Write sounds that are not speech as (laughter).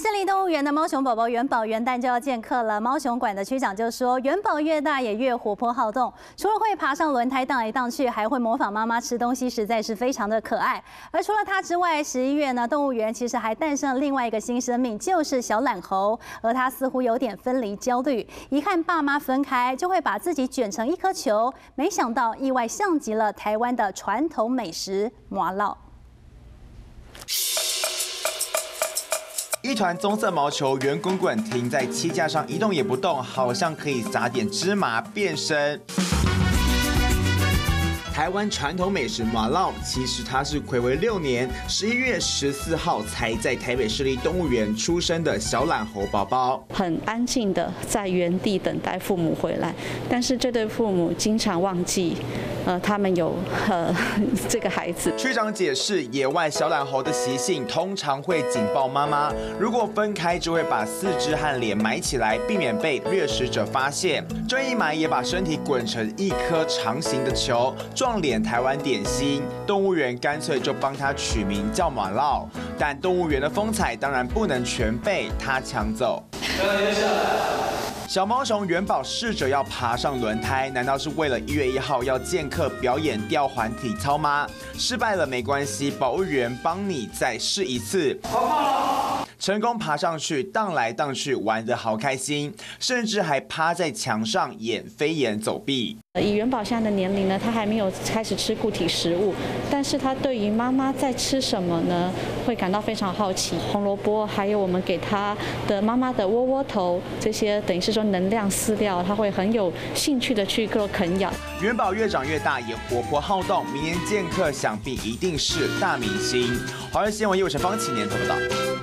森林动物园的猫熊宝宝元宝元旦就要见客了。猫熊馆的区长就说，元宝越大也越活泼好动，除了会爬上轮胎荡来荡去，还会模仿妈妈吃东西，实在是非常的可爱。而除了它之外，十一月呢，动物园其实还诞生了另外一个新生命，就是小懒猴。而它似乎有点分离焦虑，一看爸妈分开，就会把自己卷成一颗球。没想到意外像极了台湾的传统美食麻烙。一团棕色毛球圆滚滚停在漆架上，一动也不动，好像可以撒点芝麻变身。台湾传统美食麻烙，其实它是暌违六年，十一月十四号才在台北市立动物园出生的小懒猴宝宝。很安静的在原地等待父母回来，但是这对父母经常忘记，呃，他们有呃 (laughs) 这个孩子。区长解释，野外小懒猴的习性通常会紧抱妈妈，如果分开就会把四肢和脸埋起来，避免被掠食者发现。这一埋也把身体滚成一颗长形的球。撞脸台湾点心，动物园干脆就帮它取名叫马烙，但动物园的风采当然不能全被它抢走。小毛熊元宝试着要爬上轮胎，难道是为了一月一号要见客表演吊环体操吗？失败了没关系，保育员帮你再试一次。成功爬上去，荡来荡去，玩得好开心，甚至还趴在墙上演飞檐走壁。以元宝现在的年龄呢，他还没有开始吃固体食物，但是他对于妈妈在吃什么呢，会感到非常好奇。红萝卜，还有我们给他的妈妈的窝窝头，这些等于是说能量饲料，他会很有兴趣的去做啃咬。元宝越长越大，也活泼好动，明年见客想必一定是大明星。华视新闻叶伟成方启年报道。